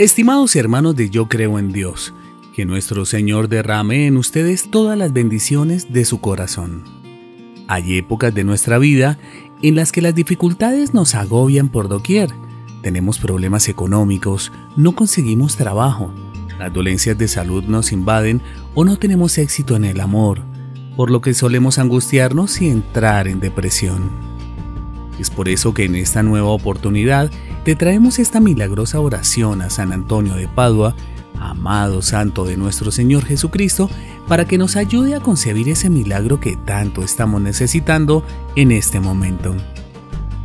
Estimados hermanos de Yo Creo en Dios, que nuestro Señor derrame en ustedes todas las bendiciones de su corazón. Hay épocas de nuestra vida en las que las dificultades nos agobian por doquier. Tenemos problemas económicos, no conseguimos trabajo, las dolencias de salud nos invaden o no tenemos éxito en el amor, por lo que solemos angustiarnos y entrar en depresión. Es por eso que en esta nueva oportunidad te traemos esta milagrosa oración a San Antonio de Padua, amado santo de nuestro Señor Jesucristo, para que nos ayude a concebir ese milagro que tanto estamos necesitando en este momento.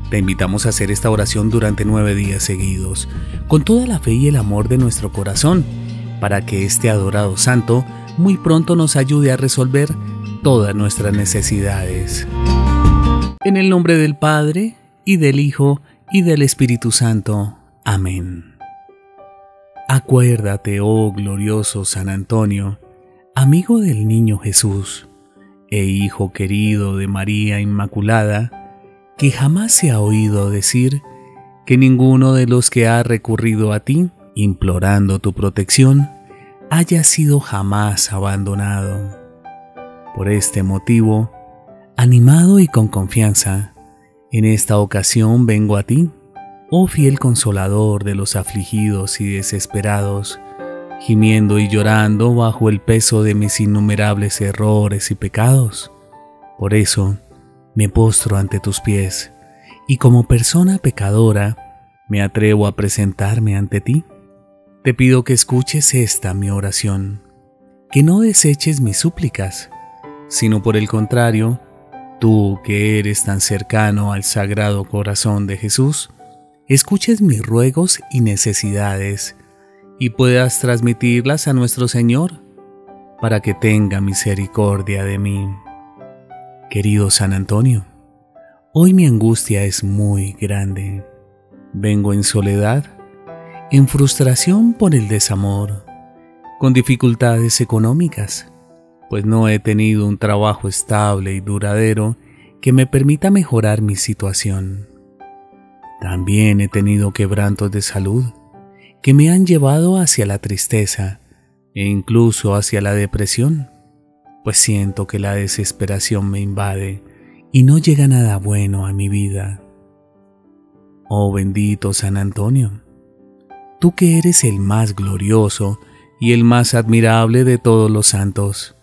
Te invitamos a hacer esta oración durante nueve días seguidos, con toda la fe y el amor de nuestro corazón, para que este adorado santo muy pronto nos ayude a resolver todas nuestras necesidades. En el nombre del Padre, y del Hijo, y del Espíritu Santo. Amén. Acuérdate, oh glorioso San Antonio, amigo del niño Jesús, e hijo querido de María Inmaculada, que jamás se ha oído decir que ninguno de los que ha recurrido a ti, implorando tu protección, haya sido jamás abandonado. Por este motivo, animado y con confianza, en esta ocasión vengo a ti, oh fiel consolador de los afligidos y desesperados, gimiendo y llorando bajo el peso de mis innumerables errores y pecados. Por eso, me postro ante tus pies, y como persona pecadora, me atrevo a presentarme ante ti te pido que escuches esta mi oración, que no deseches mis súplicas, sino por el contrario, tú que eres tan cercano al sagrado corazón de Jesús, escuches mis ruegos y necesidades y puedas transmitirlas a nuestro Señor para que tenga misericordia de mí. Querido San Antonio, hoy mi angustia es muy grande. Vengo en soledad en frustración por el desamor, con dificultades económicas, pues no he tenido un trabajo estable y duradero que me permita mejorar mi situación. También he tenido quebrantos de salud que me han llevado hacia la tristeza e incluso hacia la depresión, pues siento que la desesperación me invade y no llega nada bueno a mi vida. Oh bendito San Antonio, tú que eres el más glorioso y el más admirable de todos los santos,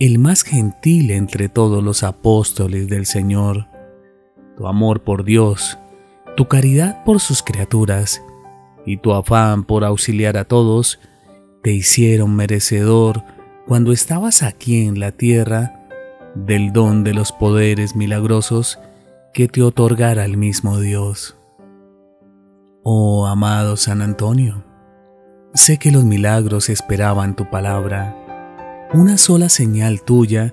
el más gentil entre todos los apóstoles del Señor, tu amor por Dios, tu caridad por sus criaturas y tu afán por auxiliar a todos, te hicieron merecedor cuando estabas aquí en la tierra del don de los poderes milagrosos que te otorgara el mismo Dios. Oh amado San Antonio, sé que los milagros esperaban tu palabra, una sola señal tuya,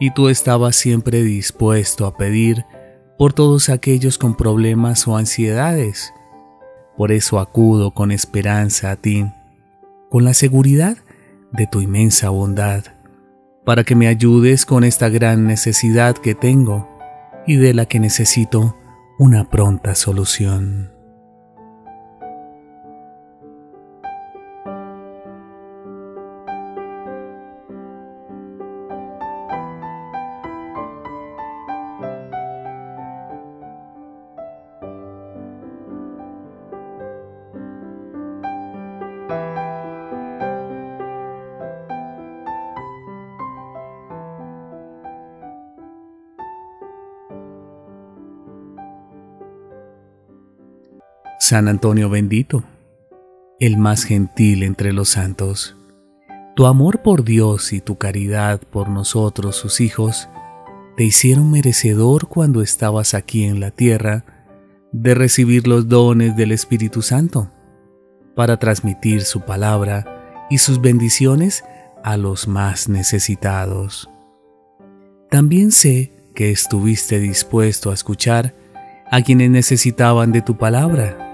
y tú estabas siempre dispuesto a pedir por todos aquellos con problemas o ansiedades. Por eso acudo con esperanza a ti, con la seguridad de tu inmensa bondad, para que me ayudes con esta gran necesidad que tengo y de la que necesito una pronta solución. San Antonio bendito, el más gentil entre los santos, tu amor por Dios y tu caridad por nosotros, sus hijos, te hicieron merecedor cuando estabas aquí en la tierra de recibir los dones del Espíritu Santo para transmitir su palabra y sus bendiciones a los más necesitados. También sé que estuviste dispuesto a escuchar a quienes necesitaban de tu palabra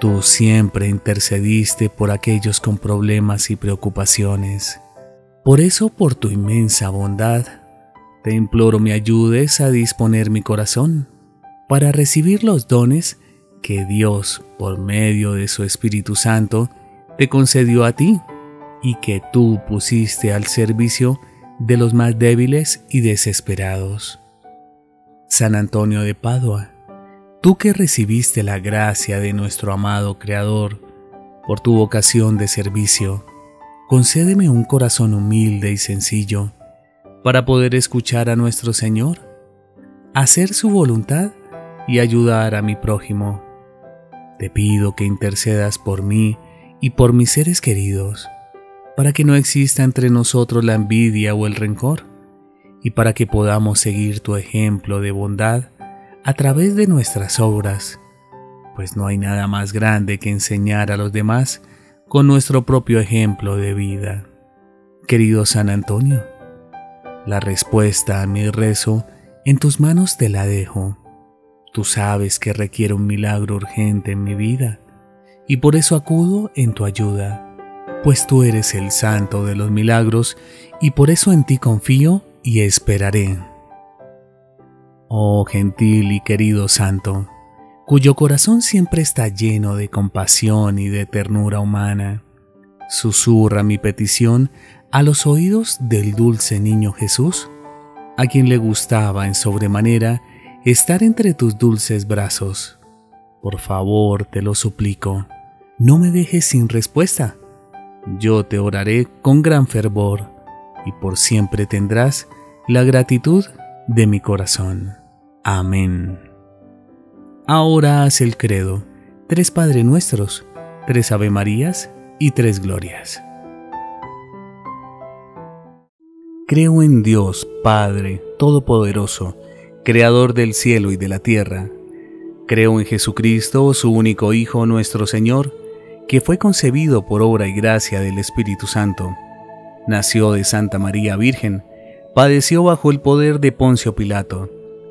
Tú siempre intercediste por aquellos con problemas y preocupaciones. Por eso, por tu inmensa bondad, te imploro me ayudes a disponer mi corazón para recibir los dones que Dios, por medio de su Espíritu Santo, te concedió a ti y que tú pusiste al servicio de los más débiles y desesperados. San Antonio de Padua, tú que recibiste la gracia de nuestro amado Creador por tu vocación de servicio, concédeme un corazón humilde y sencillo para poder escuchar a nuestro Señor, hacer su voluntad y ayudar a mi prójimo. Te pido que intercedas por mí y por mis seres queridos, para que no exista entre nosotros la envidia o el rencor, y para que podamos seguir tu ejemplo de bondad a través de nuestras obras, pues no hay nada más grande que enseñar a los demás con nuestro propio ejemplo de vida. Querido San Antonio, la respuesta a mi rezo en tus manos te la dejo. Tú sabes que requiere un milagro urgente en mi vida y por eso acudo en tu ayuda, pues tú eres el santo de los milagros y por eso en ti confío y esperaré. Oh gentil y querido santo, cuyo corazón siempre está lleno de compasión y de ternura humana. Susurra mi petición a los oídos del dulce niño Jesús, a quien le gustaba en sobremanera estar entre tus dulces brazos. Por favor, te lo suplico, no me dejes sin respuesta. Yo te oraré con gran fervor, y por siempre tendrás la gratitud de mi corazón. Amén. Ahora haz el credo, tres Padre Nuestros, tres Ave Marías y tres Glorias. Creo en Dios, Padre Todopoderoso, Creador del cielo y de la tierra. Creo en Jesucristo, su único Hijo, nuestro Señor, que fue concebido por obra y gracia del Espíritu Santo. Nació de Santa María Virgen, padeció bajo el poder de Poncio Pilato,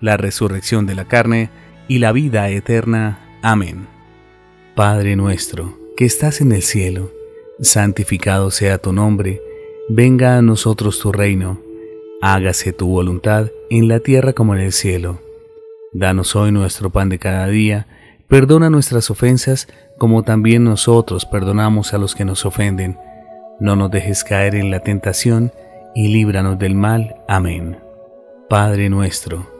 la resurrección de la carne, y la vida eterna. Amén. Padre nuestro, que estás en el cielo, santificado sea tu nombre, venga a nosotros tu reino, hágase tu voluntad en la tierra como en el cielo. Danos hoy nuestro pan de cada día, perdona nuestras ofensas como también nosotros perdonamos a los que nos ofenden. No nos dejes caer en la tentación y líbranos del mal. Amén. Padre nuestro,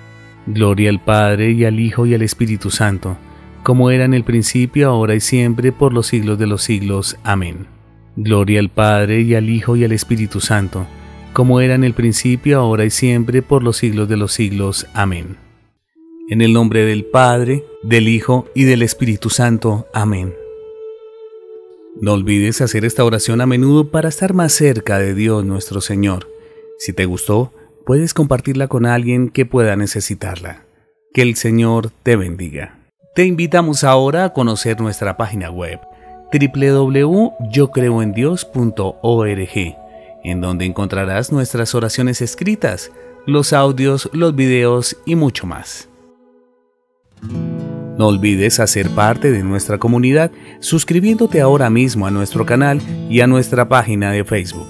Gloria al Padre y al Hijo y al Espíritu Santo, como era en el principio, ahora y siempre, por los siglos de los siglos. Amén. Gloria al Padre y al Hijo y al Espíritu Santo, como era en el principio, ahora y siempre, por los siglos de los siglos. Amén. En el nombre del Padre, del Hijo y del Espíritu Santo. Amén. No olvides hacer esta oración a menudo para estar más cerca de Dios nuestro Señor. Si te gustó, puedes compartirla con alguien que pueda necesitarla. Que el Señor te bendiga. Te invitamos ahora a conocer nuestra página web www.yocreoendios.org, en donde encontrarás nuestras oraciones escritas, los audios, los videos y mucho más. No olvides hacer parte de nuestra comunidad suscribiéndote ahora mismo a nuestro canal y a nuestra página de Facebook